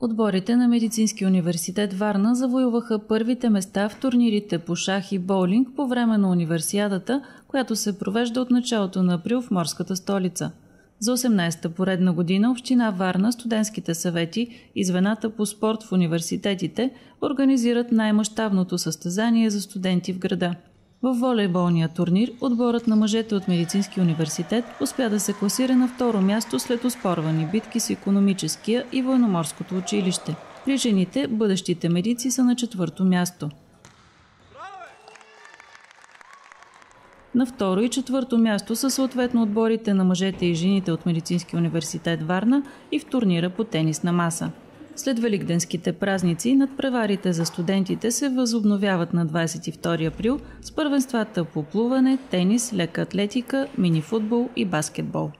Отборите на Медицински университет Варна завоюваха първите места в турнирите по шах и боулинг по време на универсиадата, която се провежда от началото на април в морската столица. За 18-та поредна година Община Варна, студентските съвети и звената по спорт в университетите организират най-мащабното състезание за студенти в града – в волейболния турнир отборът на мъжете от Медицински университет успя да се класира на второ място след оспорвани битки с економическия и военноморското училище. При жените бъдещите медици са на четвърто място. На второ и четвърто място са съответно отборите на мъжете и жените от Медицински университет Варна и в турнира по тенис на маса. След великденските празници надпреварите за студентите се възобновяват на 22 април с първенствата по плуване, тенис, лека атлетика, мини футбол и баскетбол.